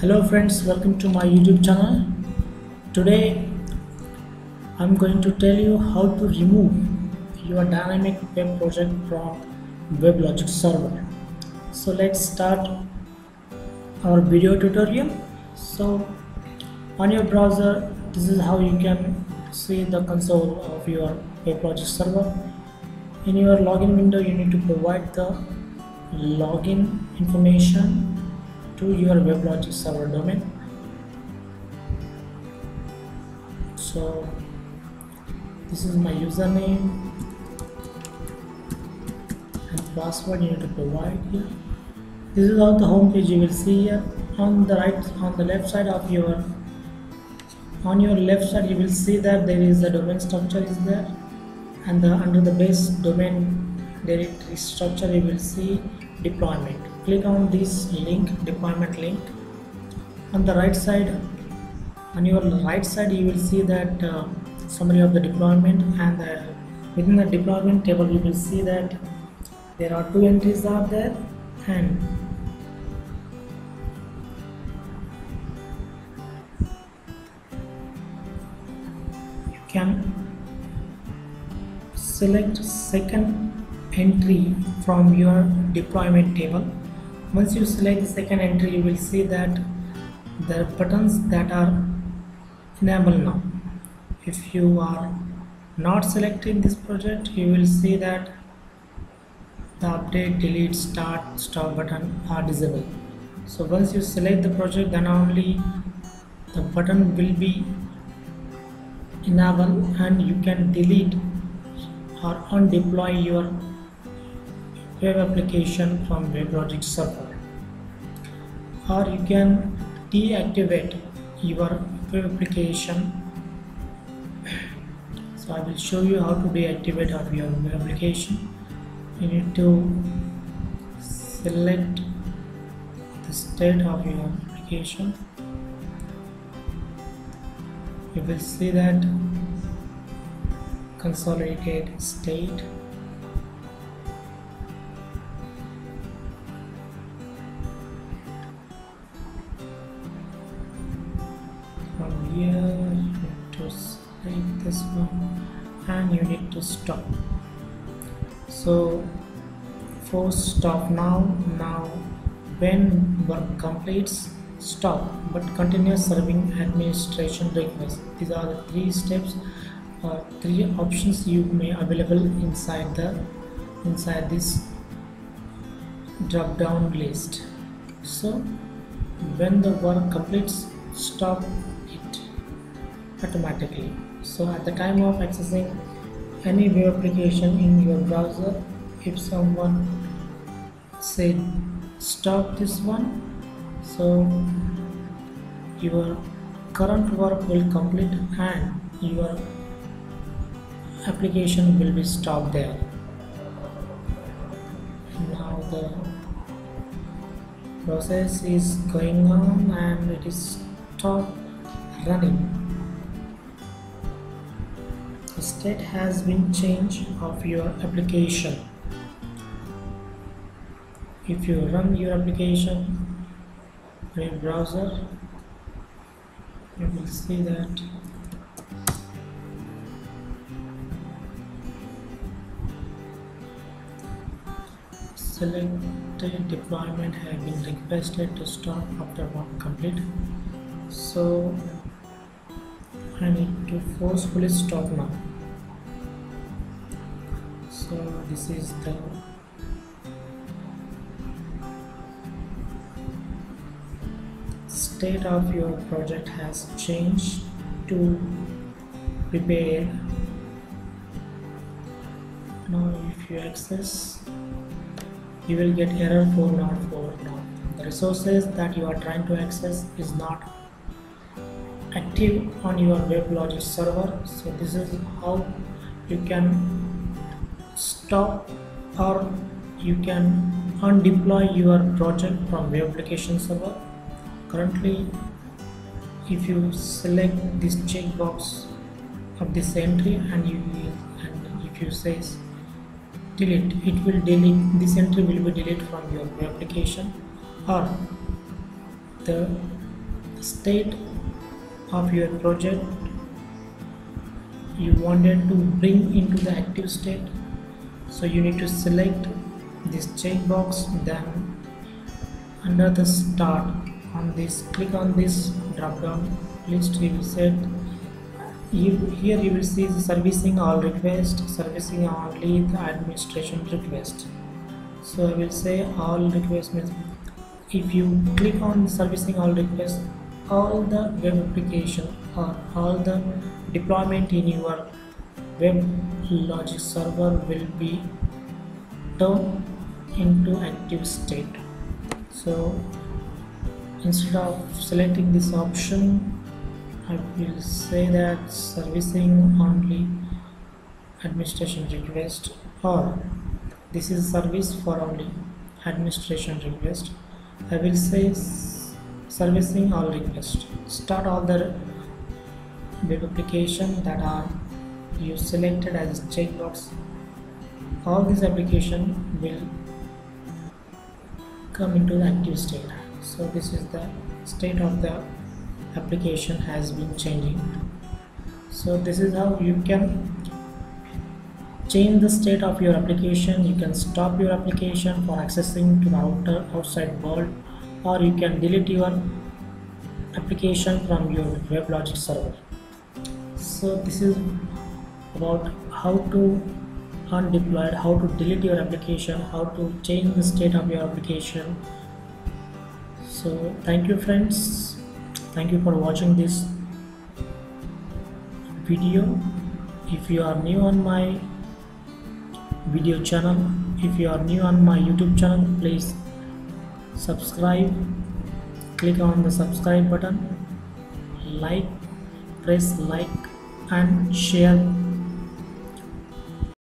hello friends welcome to my youtube channel. Today i'm going to tell you how to remove your dynamic web project from weblogic server. So let's start our video tutorial. So on your browser this is how you can see the console of your weblogic server. In your login window you need to provide the login information to your WebLogic server domain. So this is my username and password you need to provide here. This is how the home page you will see here on the right on the left side of your on your left side you will see that there is a domain structure is there and the, under the base domain directory structure you will see deployment click on this link deployment link. On the right side on your right side you will see that uh, summary of the deployment and uh, within the deployment table you will see that there are two entries are there and you can select second entry from your deployment table once you select the second entry you will see that are buttons that are enabled now. If you are not selecting this project you will see that the update delete start stop button are disabled. So once you select the project then only the button will be enabled and you can delete or undeploy your web application from WebLogic server. Or you can deactivate your web application. So I will show you how to deactivate of your web application. You need to select the state of your application. You will see that consolidated state this one and you need to stop. So force stop now now when work completes stop. But continue serving administration requests these are the three steps or three options you may available inside the inside this drop down list. So when the work completes stop it automatically so at the time of accessing any web application in your browser if someone said stop this one so your current work will complete and your application will be stopped there. Now the process is going on and it is stopped running state has been changed of your application. If you run your application in your browser you will see that selected deployment have been requested to stop after one complete. So I need to forcefully stop now so this is the state of your project has changed to prepare. Now if you access you will get error 404 now the resources that you are trying to access is not active on your WebLogic server. So this is how you can stop or you can undeploy your project from web application server. Currently if you select this checkbox of this entry and you and if you say delete it will delete this entry will be deleted from your web application or the state of your project you wanted to bring into the active state so you need to select this checkbox then under the start on this click on this drop down list you will set here you will see the servicing all request servicing only the administration request so I will say all request means if you click on servicing all requests all the web application or all the deployment in your web logic server will be turned into active state. So instead of selecting this option I will say that servicing only administration request or this is service for only administration request. I will say servicing all requests. Start all the web application that are you selected as checkbox all this application will come into the active state. So this is the state of the application has been changing. So this is how you can change the state of your application. You can stop your application for accessing to the outer outside world or you can delete your application from your WebLogic server. So this is about how to undeploy how to delete your application how to change the state of your application. So thank you friends. Thank you for watching this video. If you are new on my video channel if you are new on my youtube channel please subscribe. Click on the subscribe button. Like press like and share